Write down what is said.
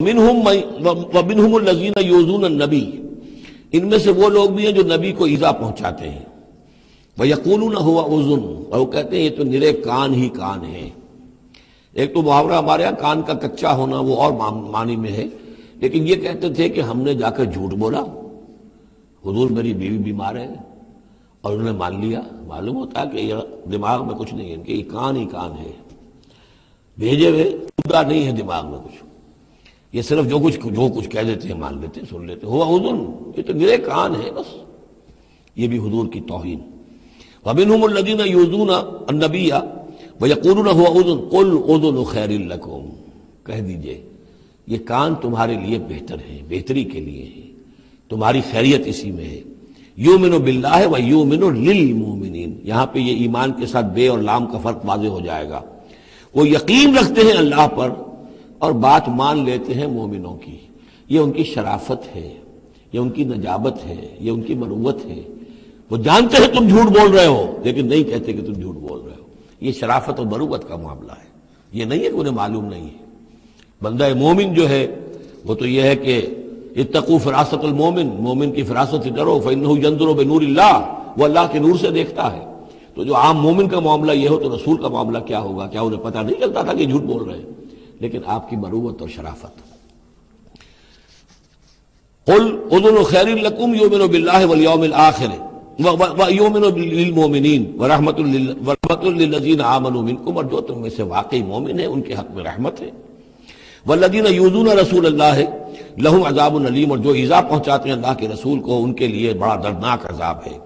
وَمِنْهُمُ الَّذِينَ يُوزُونَ النَّبِي ان میں سے وہ لوگ بھی ہیں جو نبی کو ایزا پہنچاتے ہیں۔ وَيَقُولُونَ هُوَ اُذُن، اور وہ کہتے ہیں یہ تو نرے کان ہی کان ہے ایک تو محاورہ ہمارے ہاں کان کا کچا ہونا وہ اور معنی میں ہے۔ لیکن یہ کہتے تھے کہ ہم نے جا کر جھوٹ بولا۔ حضور میری بیوی بیمار ہے اور انہوں نے مان لیا۔ معلوم ہوتا ہے کہ یہ دماغ میں کچھ نہیں ہے، ان کے یہ کان ہی کان ہے بھیجے ہوئے نہیں ہے دماغ میں کچھ۔ یہ صرف جو کچھ جو کچھ کہہ دیتے ہیں، مان لیتے ہیں، سن لیتے ہوا حضور، یہ تو گرے کان ہے بس۔ یہ بھی حضور کی توہین۔ وَبِنْهُمُ الَّذِينَ يُوزُونَ النَّبِيَّ وَيَقُولُونَ هُوَ اُذُن قُلْ اُذُنُ خَيْرٍ لَكُمْ۔ کہہ دیجیے، یہ کان تمہارے لیے بہتر ہے بہتری کے لیے ہے تمہاری خیریت اسی میں ہے۔ یومن باللہ و یومن للمومنین یہاں پہ یہ ایمان کے ساتھ بے اور لام کا فرق واضح ہو جائے گا۔ وہ یقین رکھتے ہیں اللہ پر اور بات مان لیتے ہیں مومنوں کی۔ یہ ان کی شرافت ہے، یہ ان کی نجابت ہے، یہ ان کی مروت ہے۔ وہ جانتے ہیں تم جھوٹ بول رہے ہو، لیکن نہیں کہتے کہ تم جھوٹ بول رہے ہو۔ یہ شرافت اور مروت کا معاملہ ہے۔ یہ نہیں ہے کہ انہیں معلوم نہیں ہے۔ بندہ مومن جو ہے، وہ تو یہ ہے کہ اتقو فراست المومن، مومن کی فراست سے ڈرو فنو بنور اللہ، وہ اللہ کے نور سے دیکھتا ہے۔ تو جو عام مومن کا معاملہ یہ ہو، تو رسول کا معاملہ کیا ہوگا؟ کیا انہیں پتہ نہیں چلتا تھا کہ جھوٹ بول رہے ہیں؟ لیکن آپ کی مروت اور شرافت۔ قل اذن خیر لکم یومن باللہ والیوم الاخر ویومن للمومنین ورحمت للذین آمنوا منکم اور جو تم میں سے واقعی مومن ہیں، ان کے حق میں رحمت ہے۔ والذین یوزون رسول اللہ، لہم عذاب علیم اور جو ایزا پہنچاتے ہیں اللہ کے رسول کو، ان کے لیے بڑا دردناک عذاب ہے۔